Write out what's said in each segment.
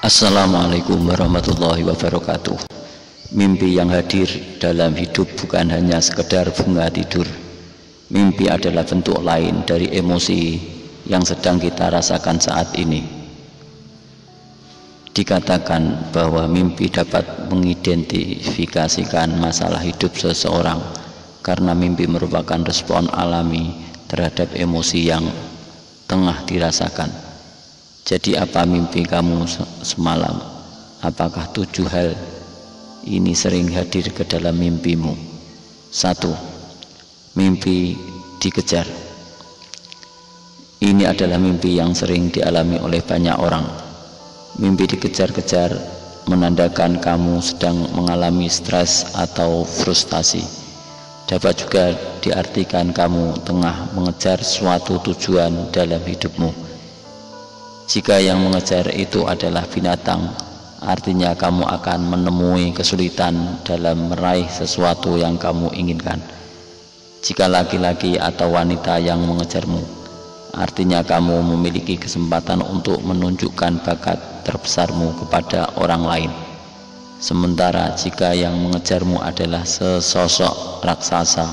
Assalamualaikum warahmatullahi wabarakatuh. Mimpi yang hadir dalam hidup bukan hanya sekedar bunga tidur. Mimpi adalah bentuk lain dari emosi yang sedang kita rasakan saat ini. Dikatakan bahwa mimpi dapat mengidentifikasikan masalah hidup seseorang Karena mimpi merupakan respon alami terhadap emosi yang tengah dirasakan jadi apa mimpi kamu semalam? Apakah tujuh hal ini sering hadir ke dalam mimpimu? Satu, mimpi dikejar. Ini adalah mimpi yang sering dialami oleh banyak orang. Mimpi dikejar-kejar menandakan kamu sedang mengalami stres atau frustasi. Dapat juga diartikan kamu tengah mengejar suatu tujuan dalam hidupmu jika yang mengejar itu adalah binatang, artinya kamu akan menemui kesulitan dalam meraih sesuatu yang kamu inginkan. Jika laki-laki atau wanita yang mengejarmu, artinya kamu memiliki kesempatan untuk menunjukkan bakat terbesarmu kepada orang lain. Sementara jika yang mengejarmu adalah sesosok raksasa,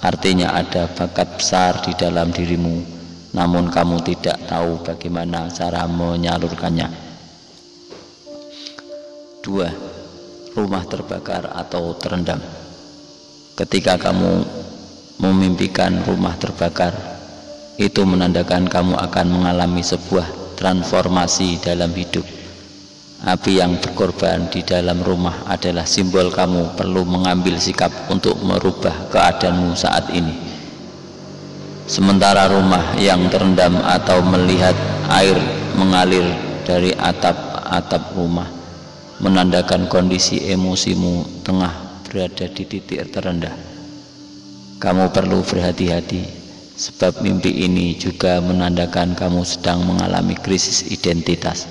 artinya ada bakat besar di dalam dirimu namun kamu tidak tahu bagaimana cara menyalurkannya. Dua, rumah terbakar atau terendam. Ketika kamu memimpikan rumah terbakar, itu menandakan kamu akan mengalami sebuah transformasi dalam hidup. Api yang berkorban di dalam rumah adalah simbol kamu perlu mengambil sikap untuk merubah keadaanmu saat ini. Sementara rumah yang terendam atau melihat air mengalir dari atap-atap rumah menandakan kondisi emosimu tengah berada di titik terendah. Kamu perlu berhati-hati sebab mimpi ini juga menandakan kamu sedang mengalami krisis identitas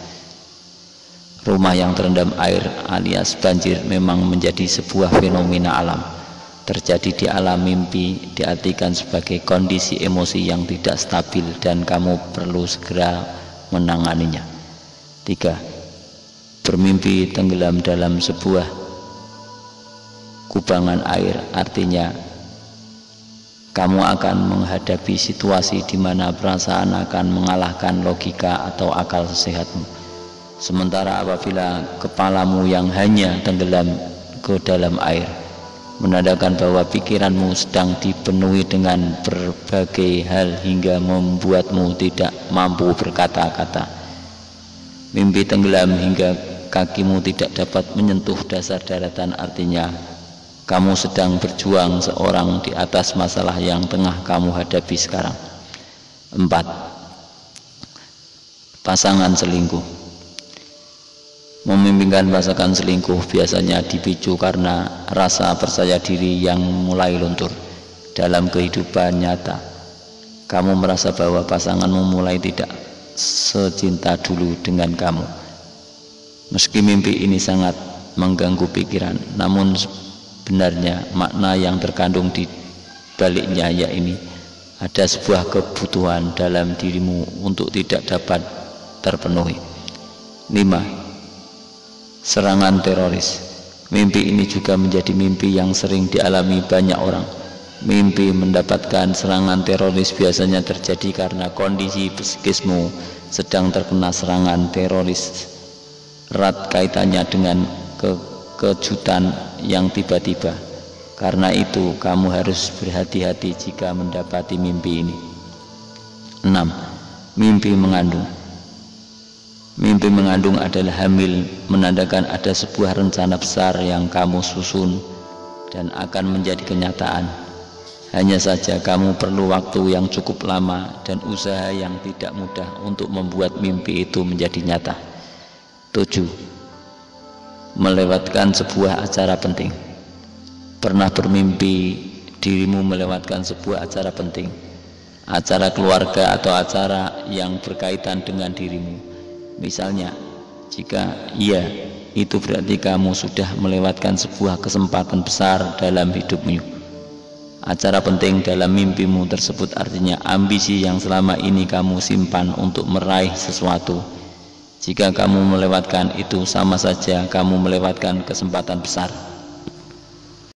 rumah yang terendam air alias banjir memang menjadi sebuah fenomena alam terjadi di alam mimpi diartikan sebagai kondisi emosi yang tidak stabil dan kamu perlu segera menanganinya. Tiga, bermimpi tenggelam dalam sebuah kubangan air artinya kamu akan menghadapi situasi di mana perasaan akan mengalahkan logika atau akal sehatmu. Sementara apabila kepalamu yang hanya tenggelam ke dalam air, menandakan bahwa pikiranmu sedang dipenuhi dengan berbagai hal hingga membuatmu tidak mampu berkata-kata. Mimpi tenggelam hingga kakimu tidak dapat menyentuh dasar daratan artinya kamu sedang berjuang seorang di atas masalah yang tengah kamu hadapi sekarang. Empat, pasangan selingkuh. Memimpikan pasangan selingkuh biasanya dipicu karena rasa percaya diri yang mulai luntur dalam kehidupan nyata. Kamu merasa bahwa pasanganmu mulai tidak secinta dulu dengan kamu. Meski mimpi ini sangat mengganggu pikiran, namun sebenarnya makna yang terkandung di baliknya ya ini ada sebuah kebutuhan dalam dirimu untuk tidak dapat terpenuhi. 5 serangan teroris. Mimpi ini juga menjadi mimpi yang sering dialami banyak orang. Mimpi mendapatkan serangan teroris biasanya terjadi karena kondisi psikismu sedang terkena serangan teroris. Erat kaitannya dengan ke kejutan yang tiba-tiba. Karena itu kamu harus berhati-hati jika mendapati mimpi ini. 6. Mimpi mengandung Mimpi mengandung adalah hamil, menandakan ada sebuah rencana besar yang kamu susun dan akan menjadi kenyataan. Hanya saja kamu perlu waktu yang cukup lama dan usaha yang tidak mudah untuk membuat mimpi itu menjadi nyata. 7. Melewatkan sebuah acara penting. Pernah bermimpi dirimu melewatkan sebuah acara penting, acara keluarga atau acara yang berkaitan dengan dirimu Misalnya, jika iya, itu berarti kamu sudah melewatkan sebuah kesempatan besar dalam hidupmu. Acara penting dalam mimpimu tersebut artinya ambisi yang selama ini kamu simpan untuk meraih sesuatu. Jika kamu melewatkan itu sama saja kamu melewatkan kesempatan besar.